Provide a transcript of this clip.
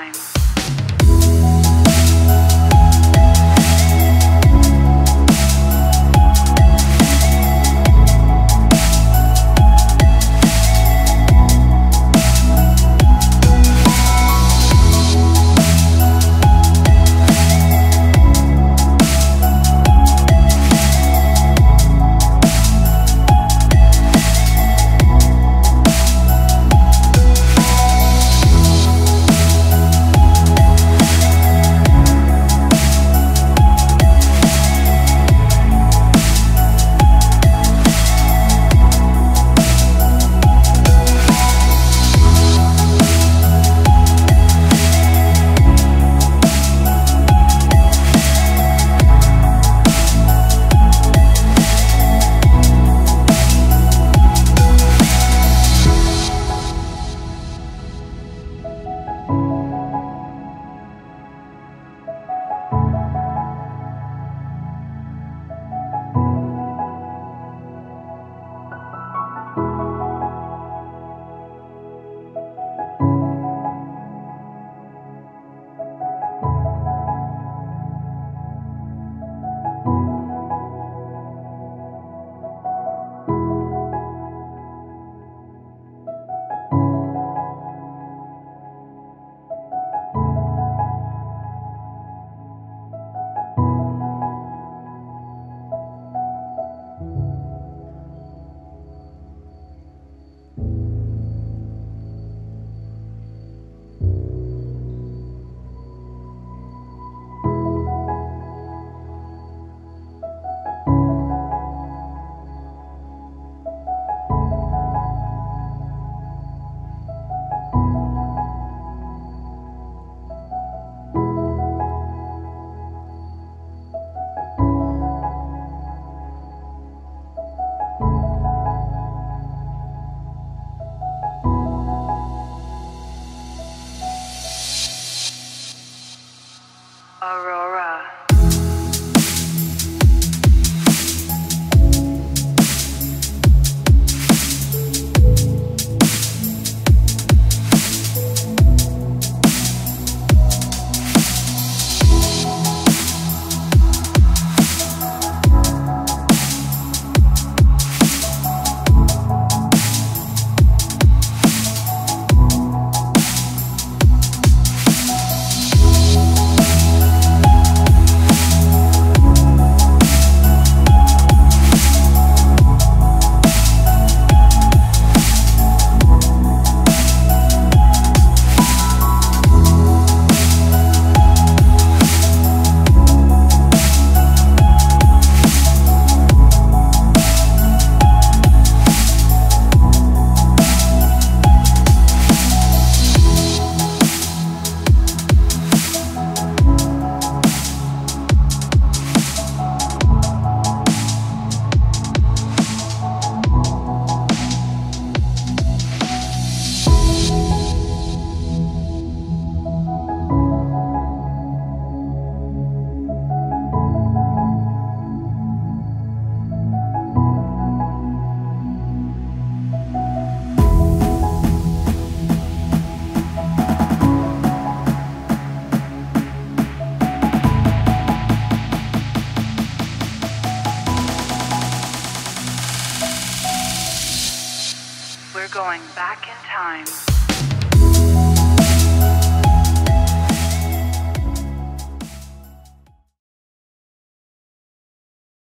time. Aurora. We're going back in time.